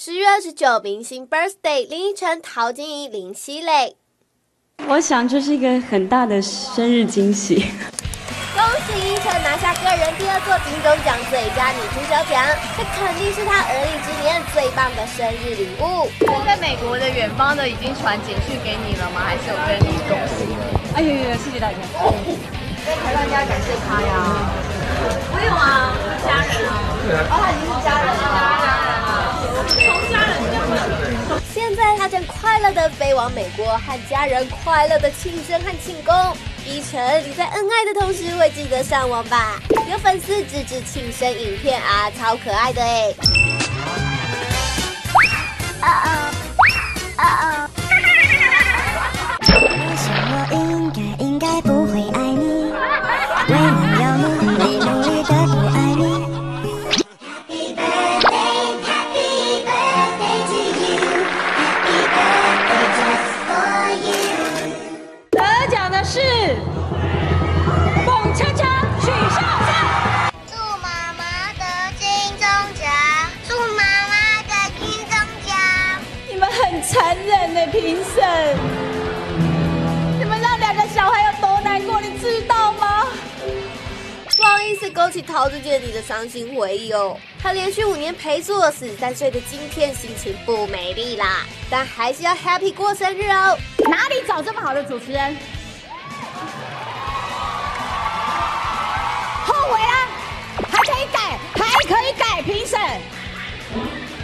十月二十九，明星 birthday，林依晨、陶晶莹、林熙蕾。我想这是一个很大的生日惊喜。恭喜依晨拿下个人第二座金钟奖最佳女主角奖，这肯定是她而立之年最棒的生日礼物。在美国的远方的已经传简讯给你了吗？还是有跟你恭喜？哎呦呦，谢谢大家。在台湾要感谢他呀。不用啊，家人啊。哦，他已经是家人了。从家人这样现在他正快乐的飞往美国，和家人快乐的庆生和庆功。依晨，你在恩爱的同时会记得上网吧？有粉丝自制庆生影片啊，超可爱的哎！蹦恰恰许孝善。祝妈妈的金钟奖，祝妈妈的金钟奖。你们很残忍呢，评审。你们让两个小孩有多难过，你知道吗？不好意思勾起桃子姐你的伤心回忆哦。她连续五年陪住了四十三岁的今天，心情不美丽啦，但还是要 happy 过生日哦。哪里找这么好的主持人？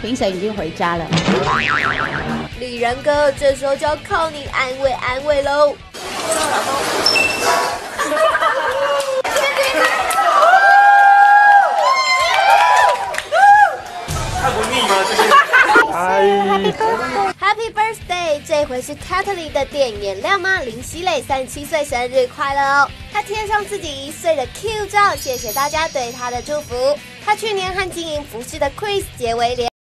评审已经回家了。李仁哥，这时候就要靠你安慰安慰喽。看不腻吗？这些。哎，Happy birthday！这回是 Cataly 的电颜亮吗林熙蕾三十七岁生日快乐哦！她贴上自己一岁的 Q 照，谢谢大家对她的祝福。她去年和经营服饰的 Chris 结为连。